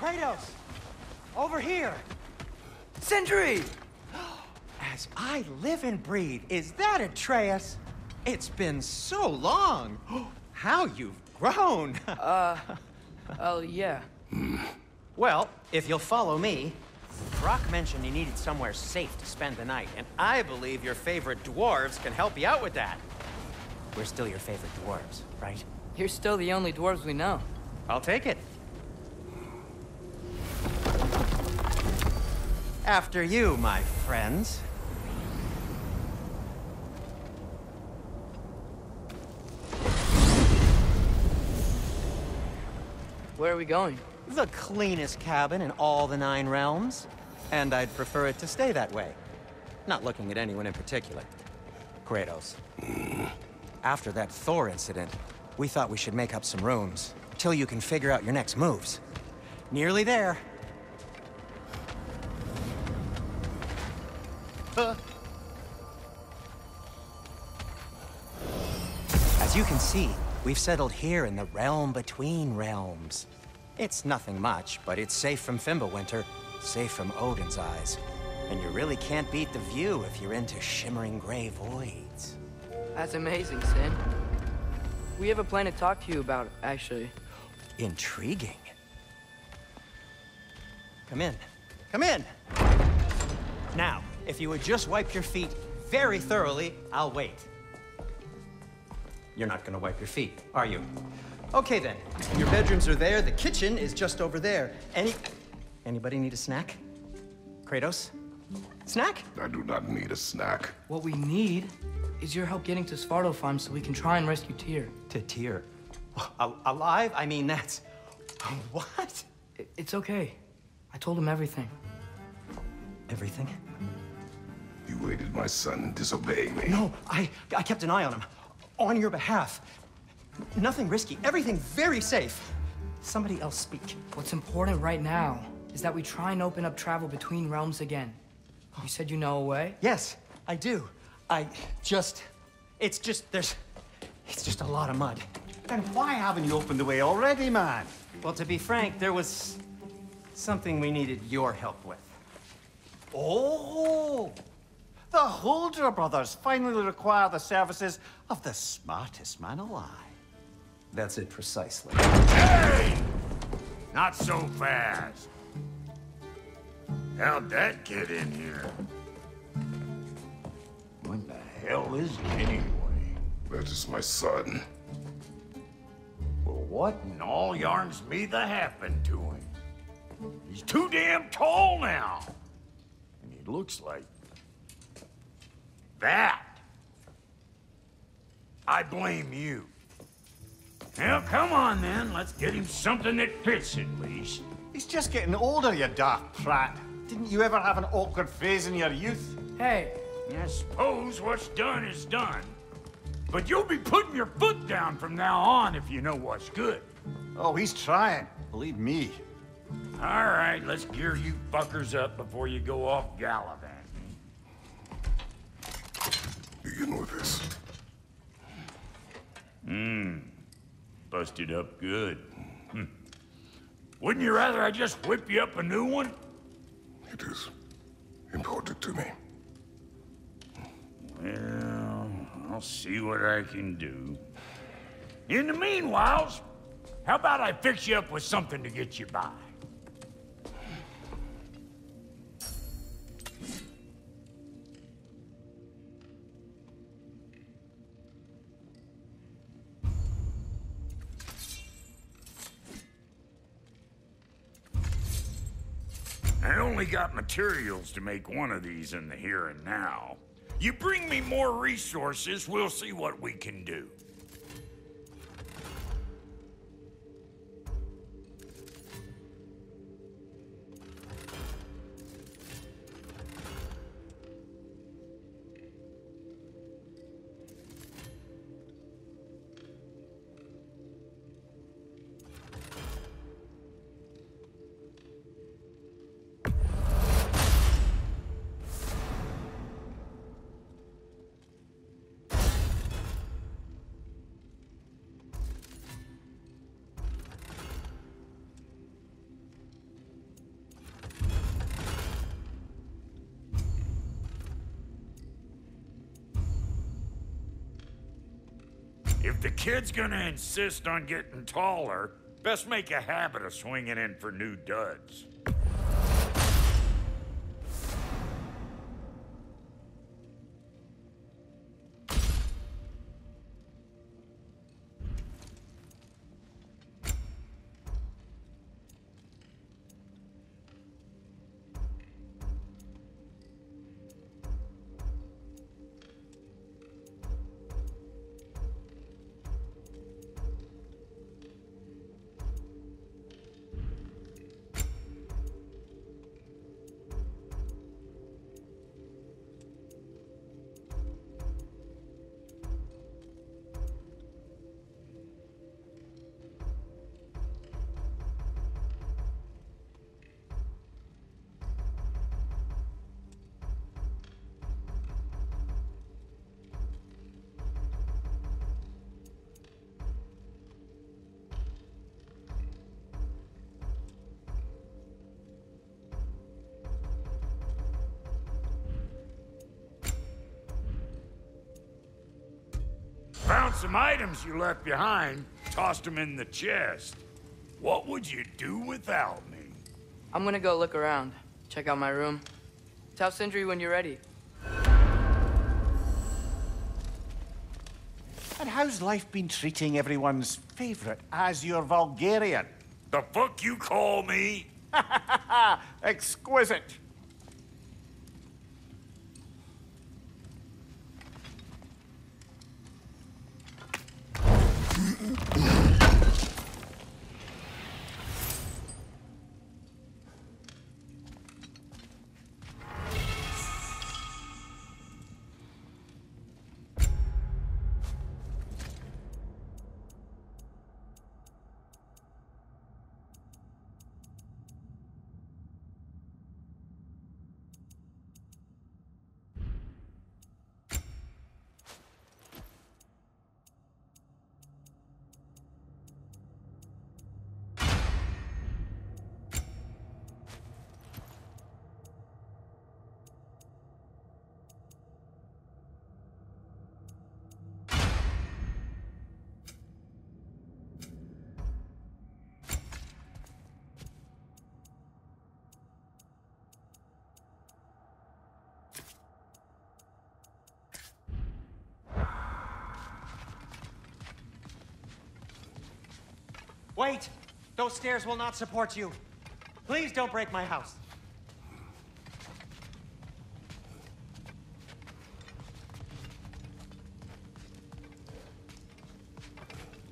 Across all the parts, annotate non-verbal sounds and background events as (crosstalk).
Kratos! Over here! Sindri! (gasps) As I live and breathe, is that Atreus? It's been so long! (gasps) How you've grown! (laughs) Uh oh, yeah. well, if you'll follow me, Brok mentioned he needed somewhere safe to spend the night, and I believe your favorite dwarves can help you out with that. We're still your favorite dwarves, right? You're still the only dwarves we know. I'll take it. After you, my friends. Where are we going? The cleanest cabin in all the Nine Realms. And I'd prefer it to stay that way. Not looking at anyone in particular. Kratos. Mm. After that Thor incident, we thought we should make up some rooms. Till you can figure out your next moves. Nearly there. (laughs) As you can see, we've settled here in the realm between realms. It's nothing much, but it's safe from Fimbulwinter, safe from Odin's eyes. And you really can't beat the view if you're into shimmering gray voids. That's amazing, Sin. We have a plan to talk to you about, actually. Intriguing. Come in. Come in! Now, if you would just wipe your feet very thoroughly, I'll wait. You're not gonna wipe your feet, are you? Okay then. Your bedrooms are there, the kitchen is just over there. Any... Anybody need a snack? Kratos? Snack? I do not need a snack. What we need is your help getting to Svartalfheim so we can try and rescue Tyr. To Tyr. Al- alive? I mean, that's... (laughs) What? It's okay. I told him everything. Everything? You aided my son in disobeying me. No, I, I kept an eye on him. On your behalf. Nothing risky. Everything very safe. Somebody else speak. What's important right now is that we try and open up travel between realms again. You said you know a way? Yes, I do. I just... It's just, there's... It's just a lot of mud. Then why haven't you opened the way already, man? Well, to be frank, there was something we needed your help with. Oh! The Huldra brothers finally require the services of the smartest man alive. That's it precisely. Hey! Not so fast. How'd that get in here? What the hell is he anyway? That is my son. Well, what in all yarns me the happened to him? He's too damn tall now. And he looks like... that. I blame you. Well, come on then. Let's get him something that fits at least. He's just getting older, you daft prat. Didn't you ever have an awkward phase in your youth? Hey, I suppose what's done is done. But you'll be putting your foot down from now on if you know what's good. Oh, he's trying. Believe me. All right, let's gear you fuckers up before you go off gallivanting. This. Busted up good. Hmm. Wouldn't you rather I just whip you up a new one? It is important to me. Well, I'll see what I can do. In the meanwhile, how about I fix you up with something to get you by? Materials to make one of these in the here and now. You bring me more resources, we'll see what we can do. If the kid's gonna insist on getting taller, best make a habit of swinging in for new duds. Some items you left behind, tossed them in the chest. What would you do without me? I'm gonna go look around. Check out my room. Tell Sindri when you're ready. And how's life been treating everyone's favorite Azure Vulgarian? The fuck you call me? (laughs) Exquisite. Yeah. Wait! Those stairs will not support you. Please don't break my house.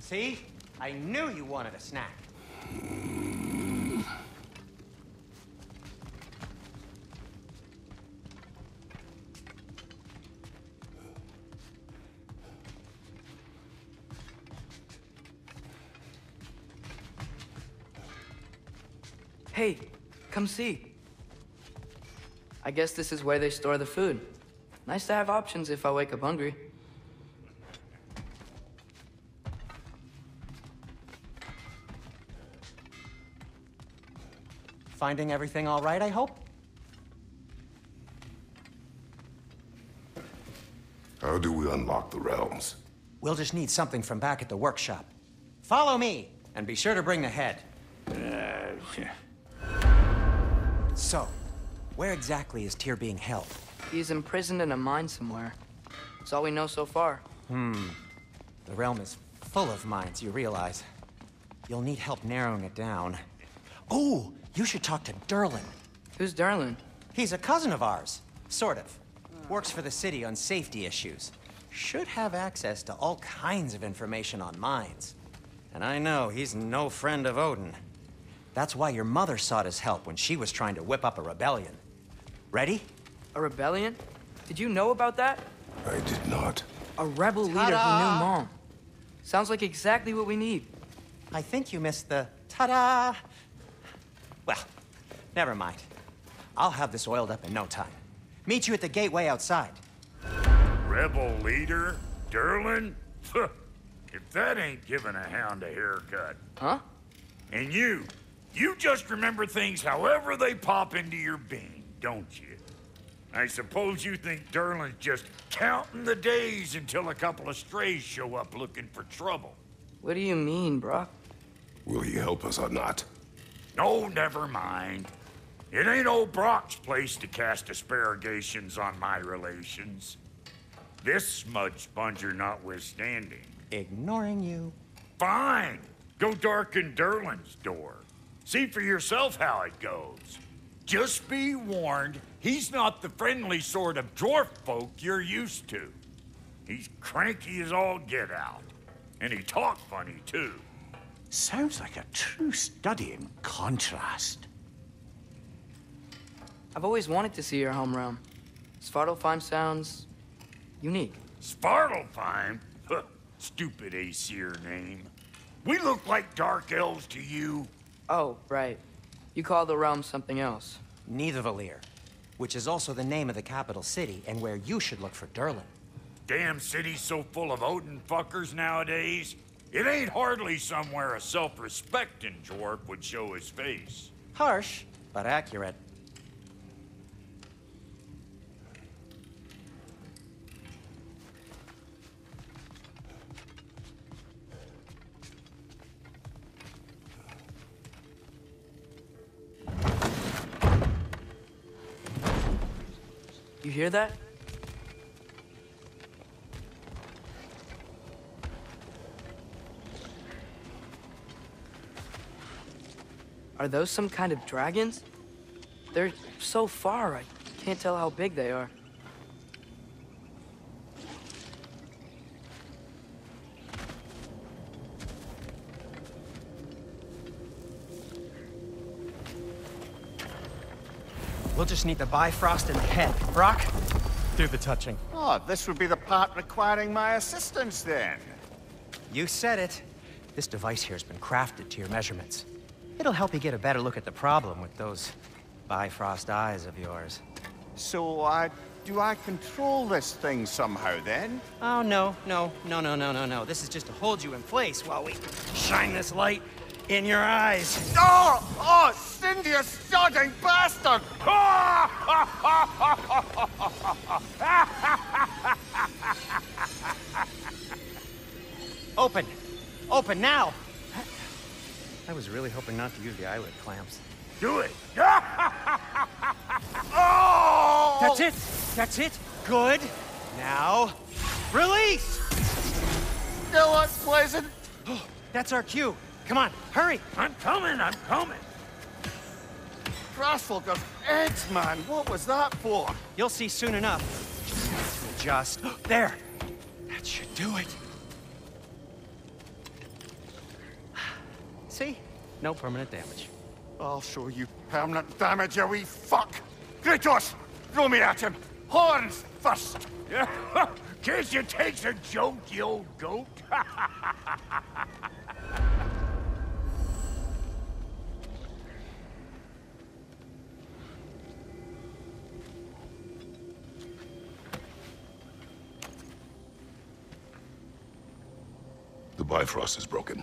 See? I knew you wanted a snack. Come see. I guess this is where they store the food. Nice to have options if I wake up hungry. Finding everything all right, I hope? How do we unlock the realms? We'll just need something from back at the workshop. Follow me, and be sure to bring the head. So, where exactly is Tyr being held? He's imprisoned in a mine somewhere. That's all we know so far. Hmm. The realm is full of mines, you realize. You'll need help narrowing it down. Oh, you should talk to Durlin. Who's Durlin? He's a cousin of ours, sort of. Works for the city on safety issues. Should have access to all kinds of information on mines. And I know he's no friend of Odin. That's why your mother sought his help when she was trying to whip up a rebellion. Ready? A rebellion? Did you know about that? I did not. A rebel leader who knew Mom. Sounds like exactly what we need. I think you missed the ta-da. Well, never mind. I'll have this oiled up in no time. Meet you at the gateway outside. Rebel leader? Durlin? if that ain't giving a hound a haircut. Huh? And you, you just remember things however they pop into your being, don't you? I suppose you think Durlin's just counting the days until a couple of strays show up looking for trouble. What do you mean, Brok? Will he help us or not? No, never mind. It ain't old Brok's place to cast asparagations on my relations. This smudge sponger notwithstanding. Ignoring you. Fine. Go darken Durlin's door. See for yourself how it goes. Just be warned, he's not the friendly sort of dwarf folk you're used to. He's cranky as all get out. And he talk funny, too. Sounds like a true study in contrast. I've always wanted to see your home realm. Svartalfheim sounds... unique. Svartalfheim? Stupid Aesir name. We look like dark elves to you. Oh, right. You call the realm something else. Nidavellir, which is also the name of the capital city and where you should look for Durlin. Damn city's so full of Odin fuckers nowadays. It ain't hardly somewhere a self-respecting dwarf would show his face. Harsh, but accurate. You hear that? Are those some kind of dragons? They're so far, I can't tell how big they are. We'll just need the Bifrost in the head. Brok, do the touching. Oh, this would be the part requiring my assistance then. You said it. This device here has been crafted to your measurements. It'll help you get a better look at the problem with those Bifrost eyes of yours. So, uh, do I control this thing somehow then? Oh, no, no, no, no, no, no, no. This is just to hold you in place while we shine this light in your eyes. Oh! Oh, Sindri, you sodding bastard! Open! Open now! I was really hoping not to use the eyelid clamps. Do it. (laughs) Oh! That's it! That's it! Good! Now, release! Still unpleasant. Oh, that's our cue. Come on, hurry! I'm coming, I'm coming. Crossfolkers, eggs, man. What was that for? You'll see soon enough. To adjust. (gasps) There! That should do it. See? No permanent damage. Oh, I'll show you permanent damage, you wee fuck. Kratos, throw me at him. Horns first. Guess you takes a joke, you old goat. (laughs) The Bifrost is broken.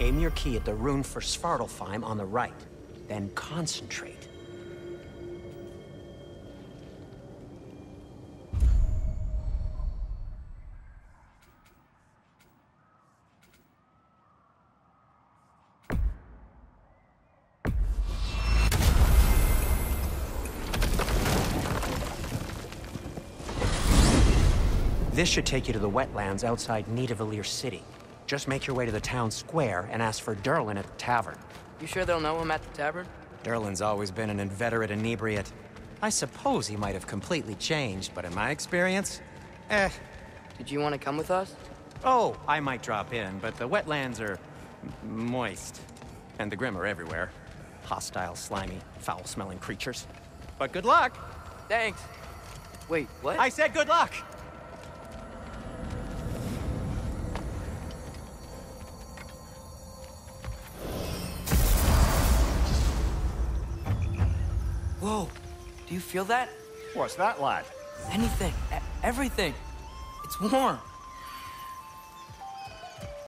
aim your key at the rune for Svartalfheim on the right, then concentrate. This should take you to the wetlands outside Nidavellir City. Just make your way to the town square and ask for Durlin at the tavern. You sure they'll know him at the tavern? Durlin's always been an inveterate inebriate. I suppose he might have completely changed, but in my experience, eh. Did you want to come with us? Oh, I might drop in, but the wetlands are moist. And the Grim are everywhere. Hostile, slimy, foul-smelling creatures. But good luck! Thanks. Wait, what? I said good luck! You feel that? What's that, lad? Anything, everything. It's warm.